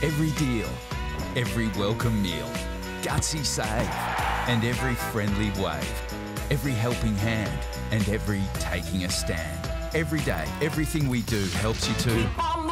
Every deal, every welcome meal, gutsy save, and every friendly wave. Every helping hand, and every taking a stand. Every day, everything we do helps you to.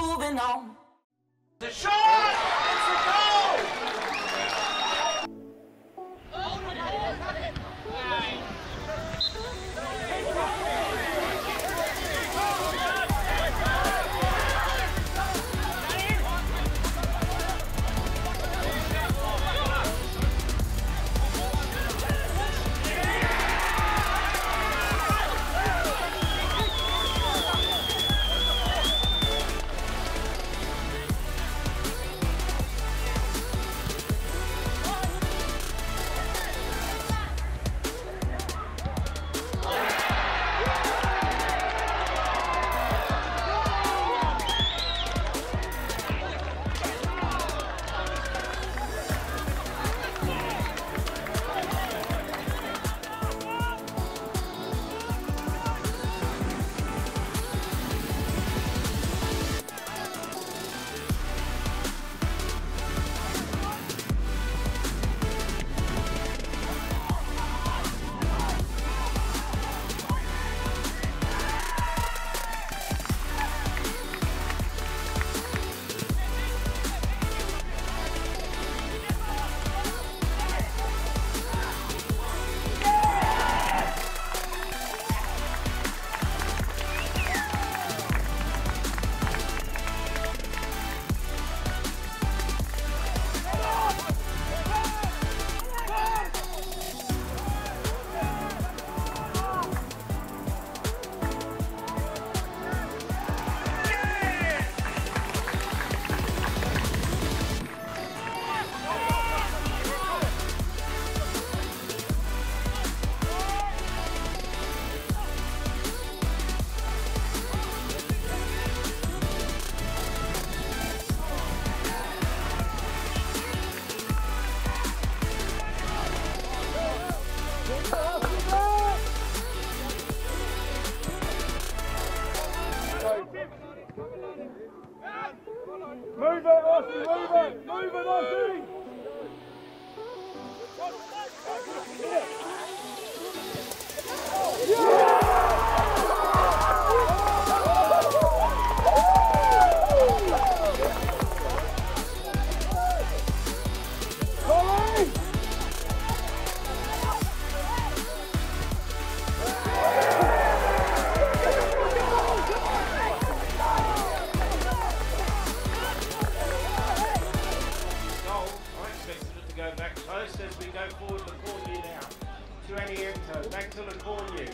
Move it, Aussie, move it! Move it, Aussie! Colin! Back to Lacornu.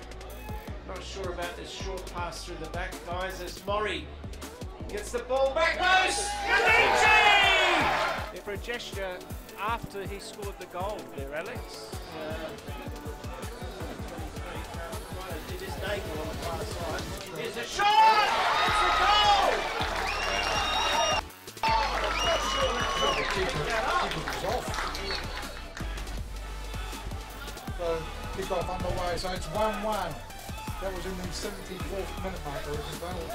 Not sure about this short pass through the back, guys, as Mori gets the ball back close. Yanichi! For a gesture after he scored the goal there, Alex. Uh, Did uh, his neighbour on the far side. Here's a shot! It's a goal! So kick off underway, so it's 1 1. That was in the 74th minute marker, isn't it? Or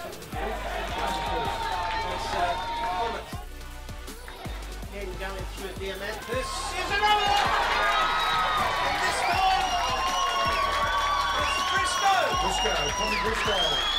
74th? There's Collins. Again going through Diamantis. Here's another one! And this goal! It's Briscoe! Briscoe, Tommy Briscoe.